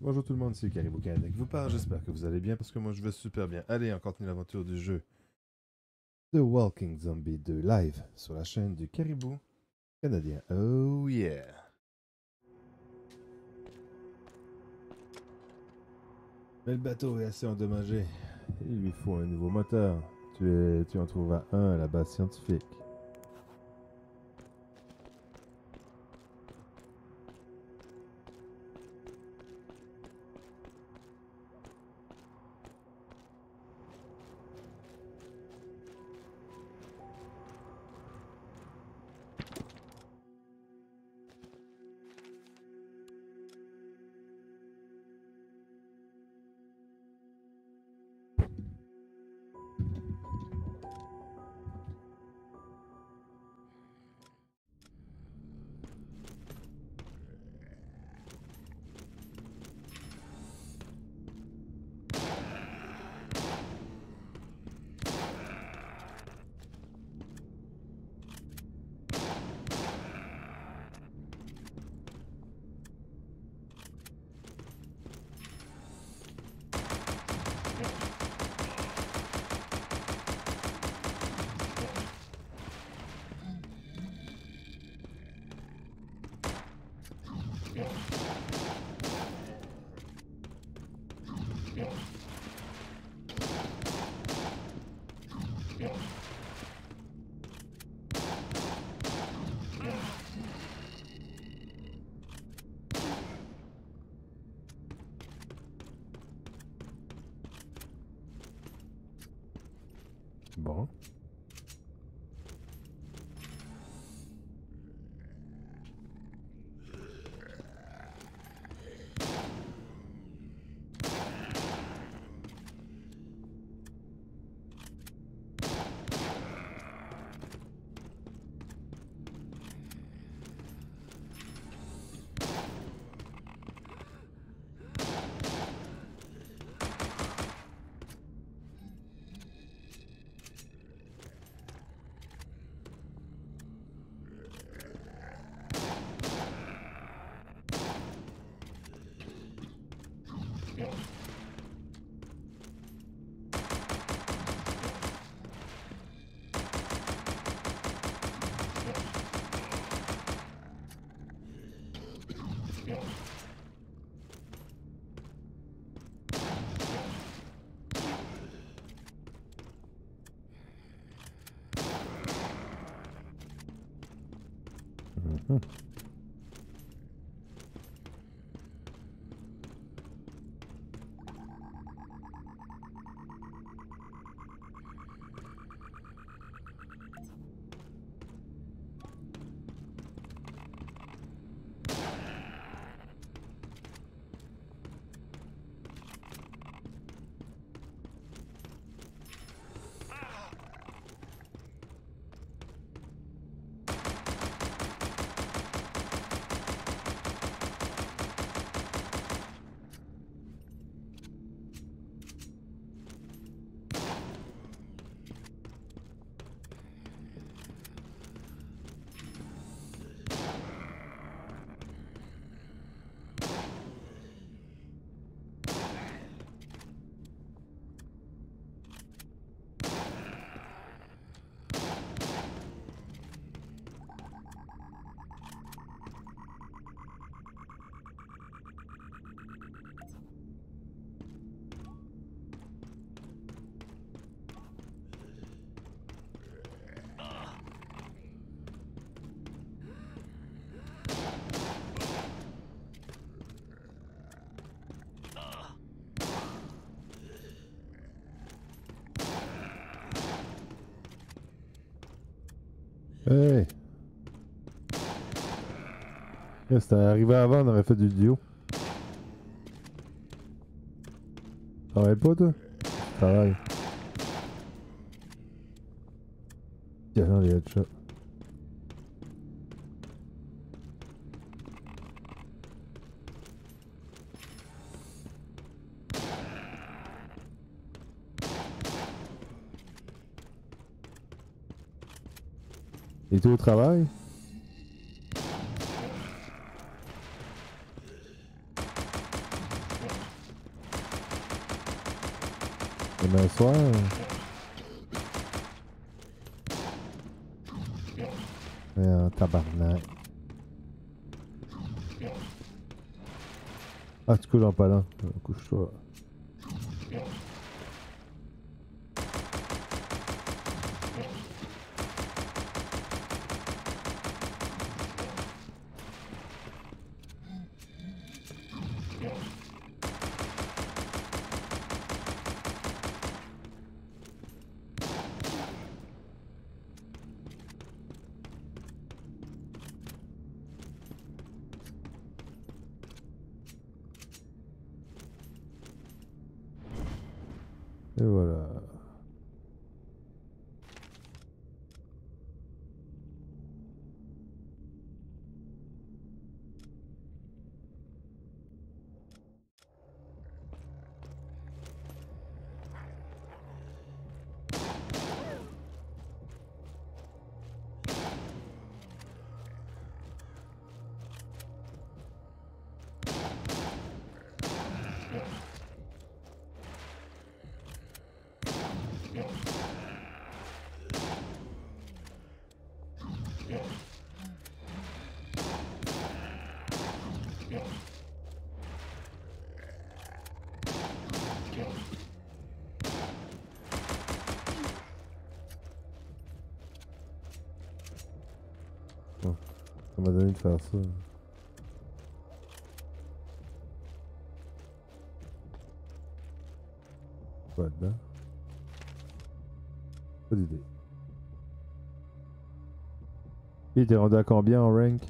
Bonjour tout le monde, c'est Caribou Canada qui vous parle. J'espère que vous allez bien parce que moi je vais super bien. Allez, on continue l'aventure du jeu The Walking Zombie 2 live sur la chaîne du Caribou Canadien. Oh yeah! Mais le bateau est assez endommagé. Il lui faut un nouveau moteur. Tu, tu en trouveras un à la base scientifique. Bon. Hey! C'était arrivé avant, on aurait fait du duo. Travaille pas, toi? Travaille. Tiens, dans les headshots. au travail. Demain soir. Euh, tabarnak. Ah, tu couches en palin. Couche-toi. Voilà. Ça m'a donné de faire ça. Quoi? Pas d'idée. Et t'es rendu à combien en rank?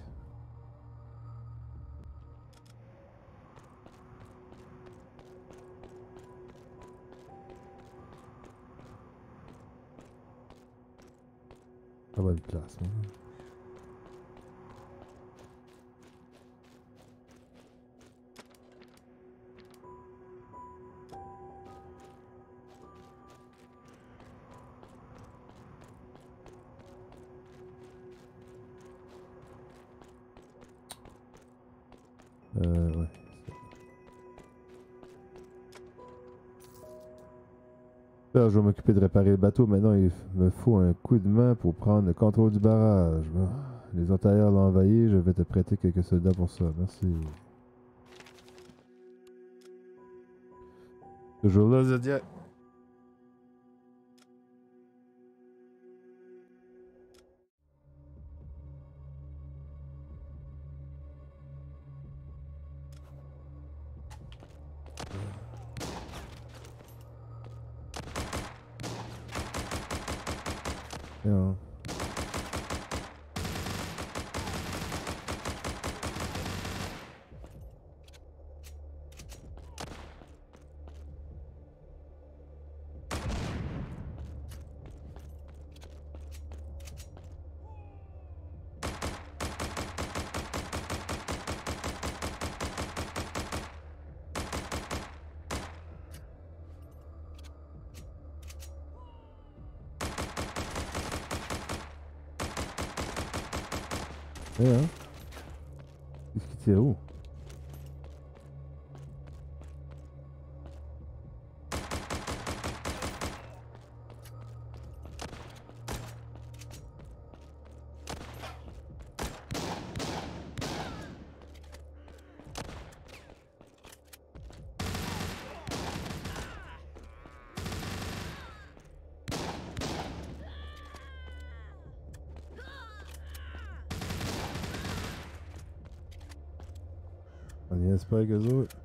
M'occuper de réparer le bateau. Maintenant, il me faut un coup de main pour prendre le contrôle du barrage. Bon, Les antérieurs l'ont envahi. Je vais te prêter quelques soldats pour ça. Merci. Toujours là, Zodiac. Ja. Qu'est-ce qui tire où? On niaise pas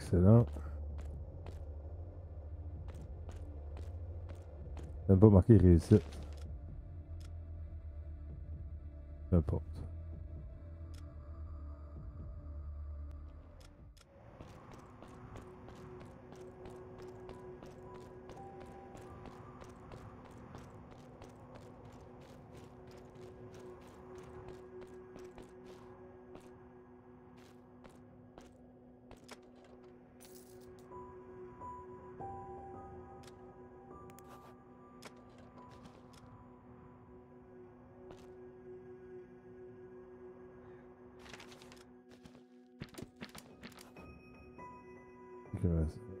Excellent. Même pas marqué réussite.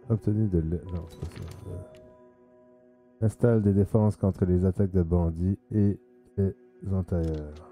Obtenir de l'aide. Euh, Installe des défenses contre les attaques de bandits et des entailleurs.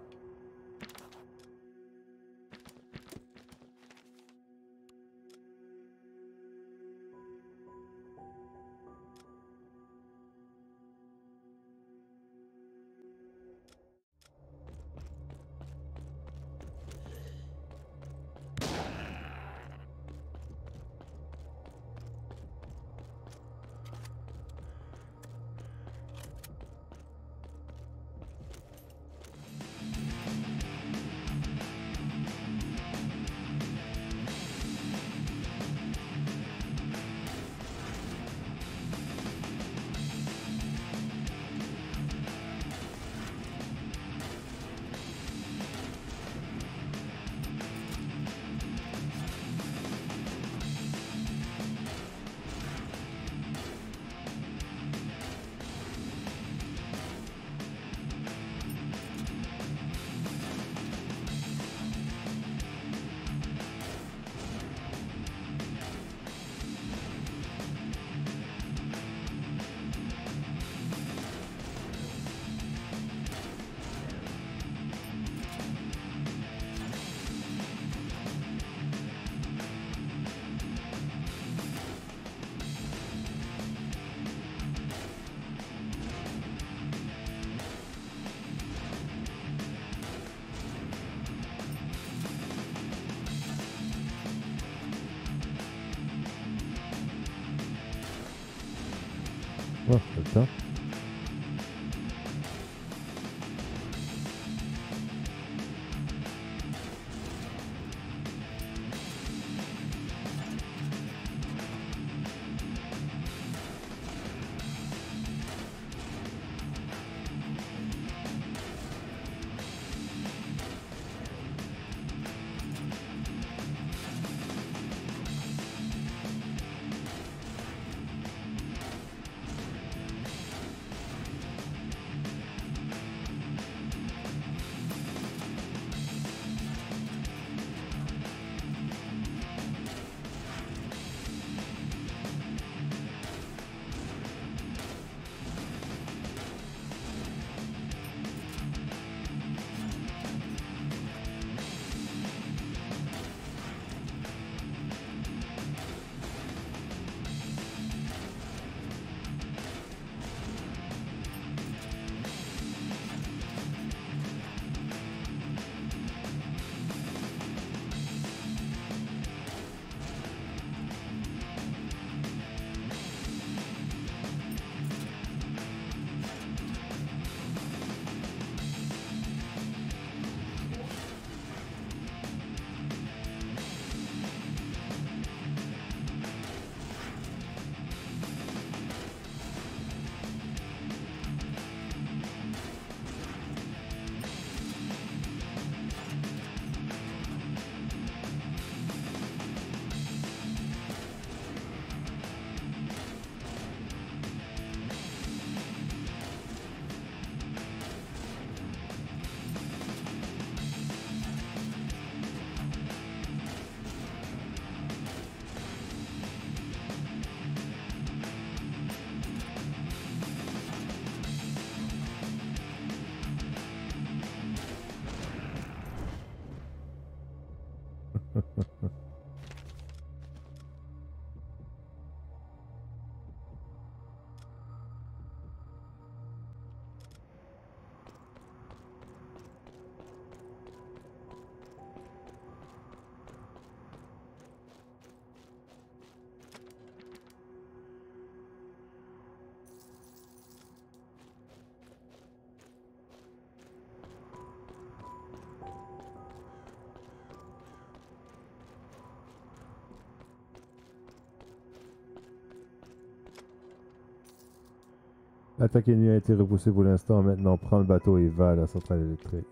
L'attaque ennemie a été repoussée pour l'instant. Maintenant, prends le bateau et va à la centrale électrique.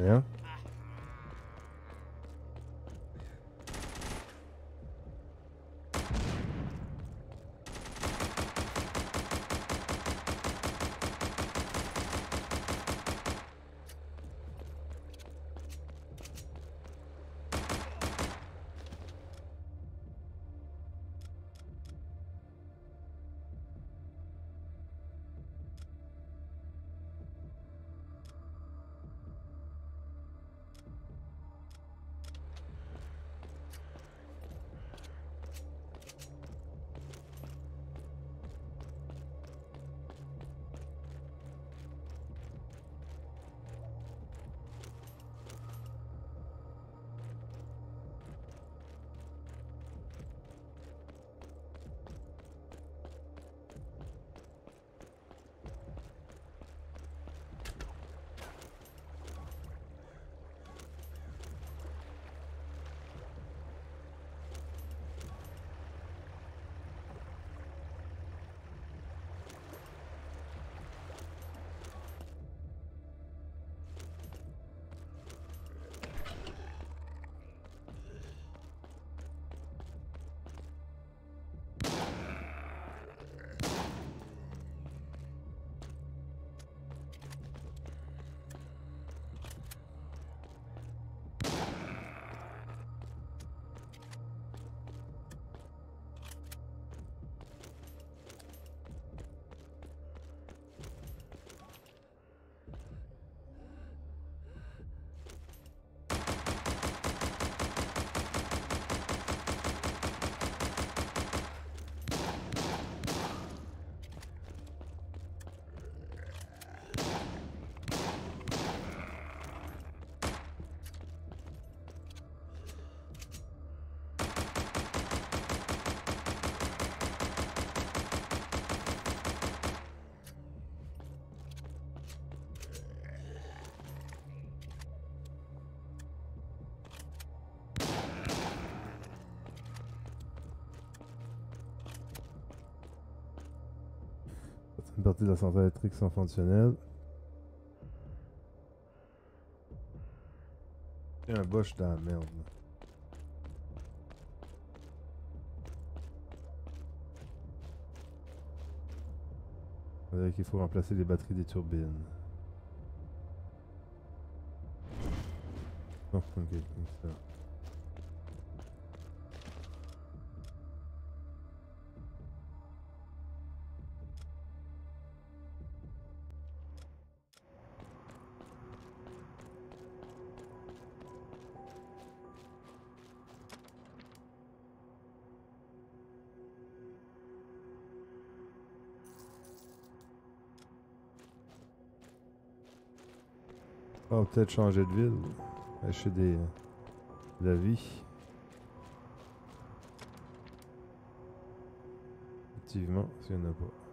Yeah? De la centrale électrique sont fonctionnelles. A un bosch dans la merde. qu'il faut remplacer les batteries des turbines. Oh, ok, donc ça. Peut-être changer de ville. Acheter des. de la vie. Effectivement, s'il n'y en a pas.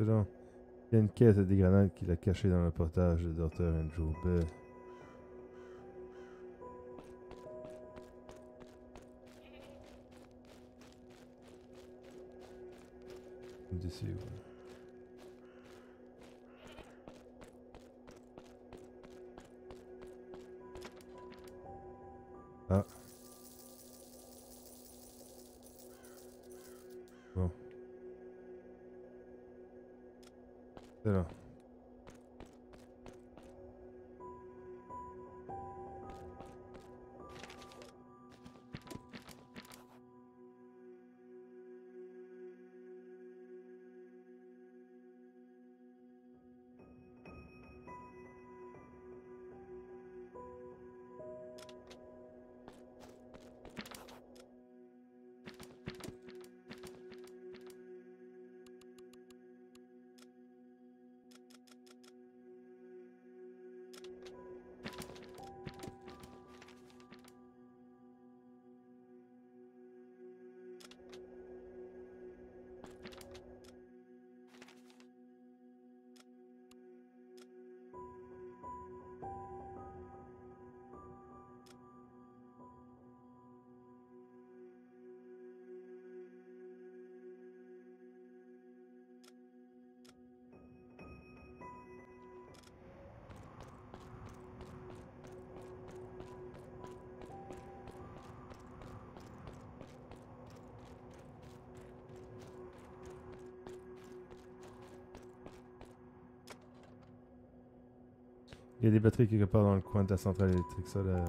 Genre, Il y a une caisse à des grenades qu'il a cachée dans le portage de Dr. Andrew Bell. Ah. C'est Il y a des batteries quelque part dans le coin de la centrale électrique, ça là,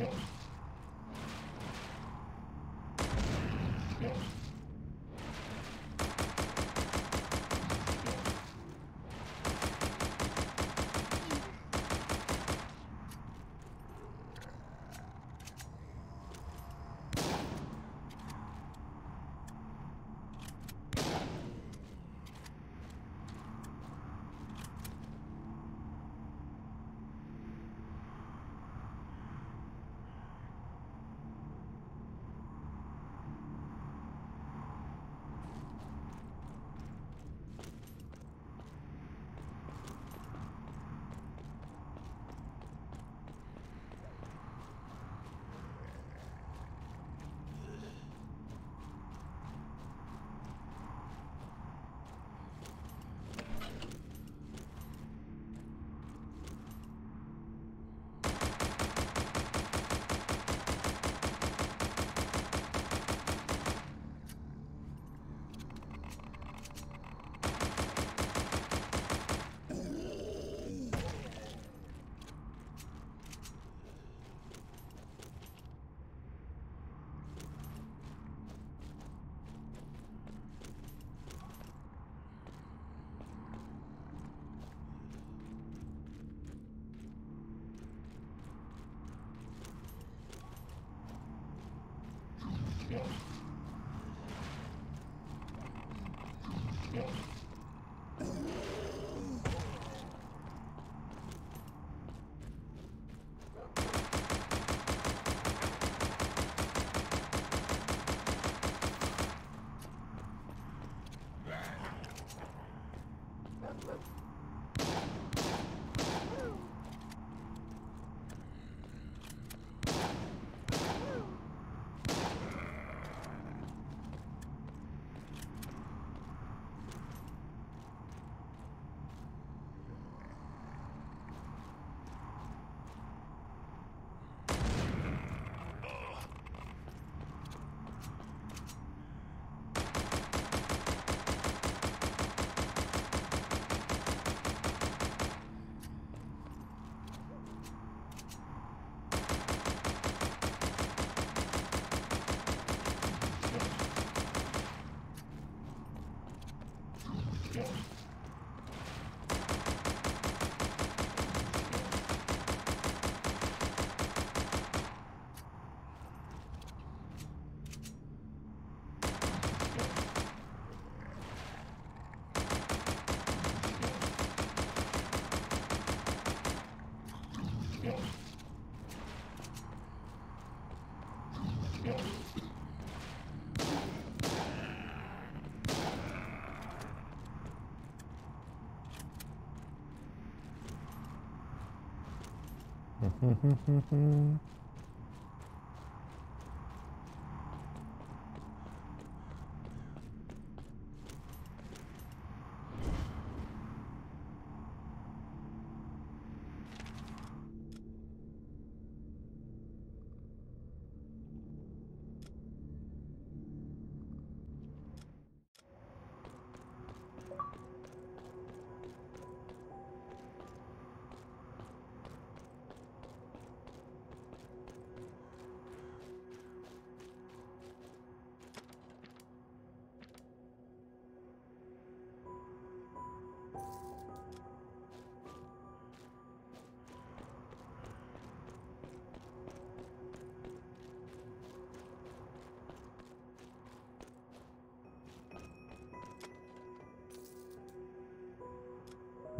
Yeah. C'est mhm mhm mhm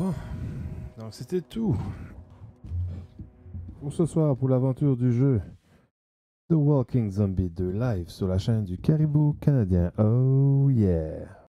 Bon, donc c'était tout pour ce soir pour l'aventure du jeu The Walking Zombie 2 live sur la chaîne du Caribou canadien. Oh yeah!